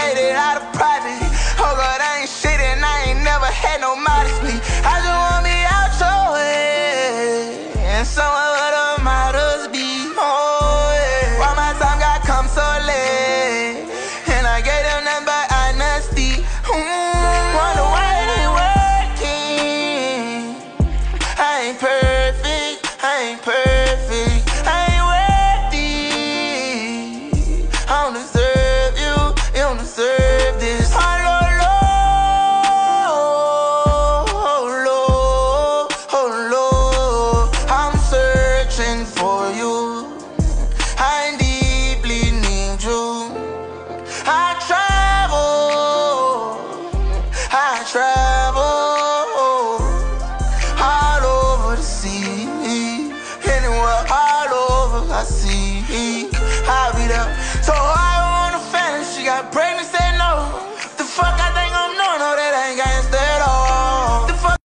made it out of poverty. Oh God, I ain't shit and I ain't never had no modesty. I just want me out your way, and somewhere where the models be. Oh, yeah. Why my time got come so late, and I gave them nothing but honesty. Mm, wonder why it ain't working. I ain't perfect, I ain't perfect. Travel all over the sea, anywhere, all over I see.